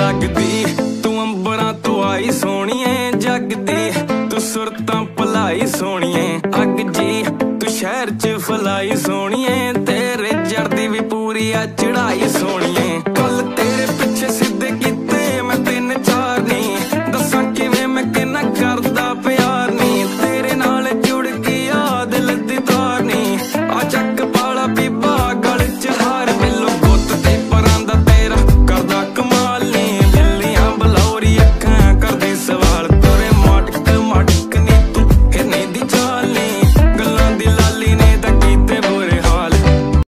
ਲੱਗਦੀ ਤੂੰ ਅੰਬਰਾਂ ਤੋਂ ਆਈ ਸੋਹਣੀਏ, ਜਗਦੀ, ਤੂੰ ਸੁਰਤਾਂ ਭਲਾਈ ਸੋਹਣੀਏ। ਅੱਗ ਜੀ, ਤੂੰ ਸ਼ਹਿਰ 'ਚ ਫਲਾਈ ਸੋਹਣੀਏ, ਤੇਰੇ ਜੜਦੀ ਵੀ ਪੂਰੀ ਆ ਚੜਾਈ ਸੋਹਣੀ।